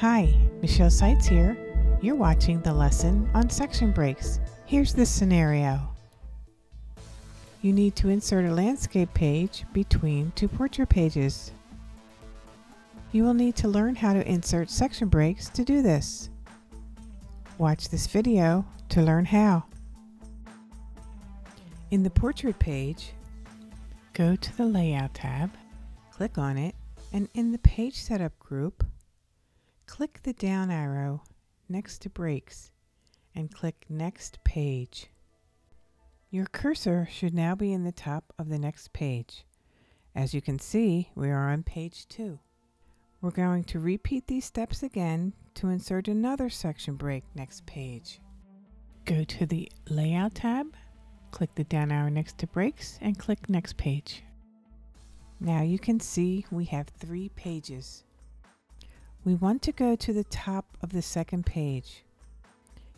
Hi, Michelle Seitz here. You're watching the lesson on section breaks. Here's the scenario. You need to insert a landscape page between two portrait pages. You will need to learn how to insert section breaks to do this. Watch this video to learn how. In the portrait page, go to the Layout tab, click on it, and in the Page Setup group, click the down arrow next to Breaks and click Next Page. Your cursor should now be in the top of the next page. As you can see, we are on page 2. We're going to repeat these steps again to insert another section break next page. Go to the Layout tab, click the down arrow next to Breaks, and click Next Page. Now you can see we have three pages. We want to go to the top of the second page.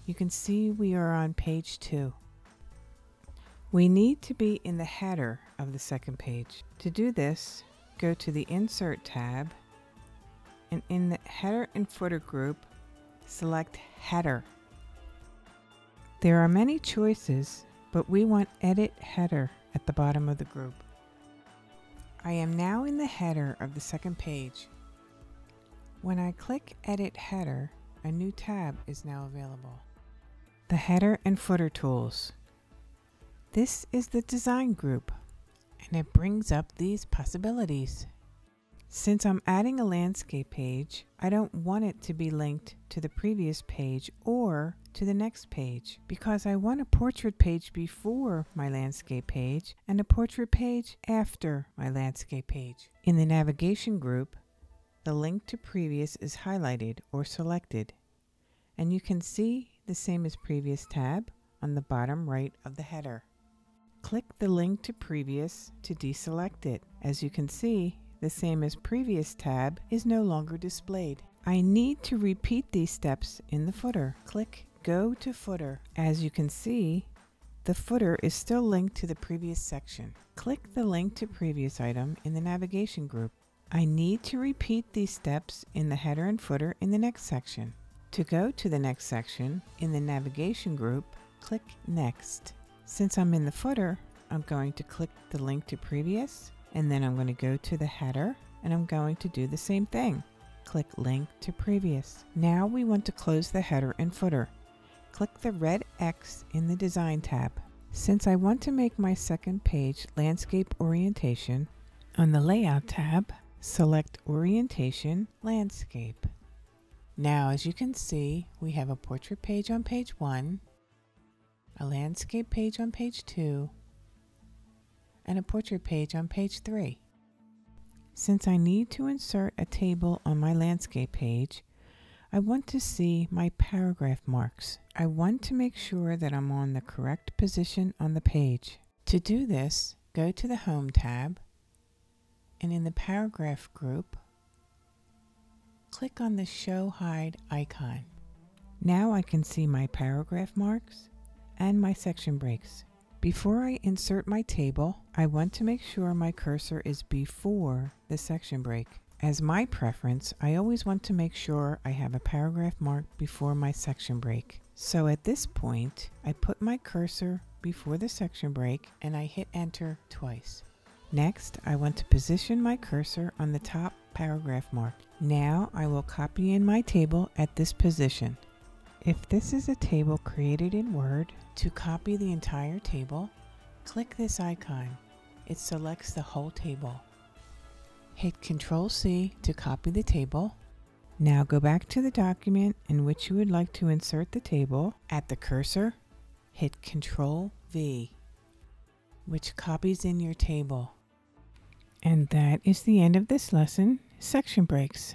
You can see we are on page 2. We need to be in the header of the second page. To do this, go to the Insert tab and in the Header and Footer group, select Header. There are many choices, but we want Edit Header at the bottom of the group. I am now in the header of the second page. When I click Edit Header, a new tab is now available. The Header and Footer Tools. This is the Design group, and it brings up these possibilities. Since I'm adding a landscape page, I don't want it to be linked to the previous page or to the next page because I want a portrait page before my landscape page and a portrait page after my landscape page. In the navigation group, the link to previous is highlighted or selected and you can see the same as previous tab on the bottom right of the header. Click the link to previous to deselect it. As you can see, the same as previous tab, is no longer displayed. I need to repeat these steps in the footer. Click Go to Footer. As you can see, the footer is still linked to the previous section. Click the link to previous item in the navigation group. I need to repeat these steps in the header and footer in the next section. To go to the next section, in the navigation group, click Next. Since I'm in the footer, I'm going to click the link to previous and then I'm going to go to the header and I'm going to do the same thing. Click link to previous. Now we want to close the header and footer. Click the red X in the design tab. Since I want to make my second page landscape orientation, on the layout tab, select orientation landscape. Now as you can see, we have a portrait page on page 1, a landscape page on page 2, and a portrait page on page 3. Since I need to insert a table on my landscape page, I want to see my paragraph marks. I want to make sure that I'm on the correct position on the page. To do this, go to the Home tab and in the Paragraph group, click on the Show Hide icon. Now I can see my paragraph marks and my section breaks. Before I insert my table, I want to make sure my cursor is before the section break. As my preference, I always want to make sure I have a paragraph mark before my section break. So at this point, I put my cursor before the section break and I hit enter twice. Next, I want to position my cursor on the top paragraph mark. Now I will copy in my table at this position. If this is a table created in Word, to copy the entire table, click this icon. It selects the whole table. Hit Ctrl C to copy the table. Now go back to the document in which you would like to insert the table. At the cursor, hit Ctrl V, which copies in your table. And that is the end of this lesson, section breaks.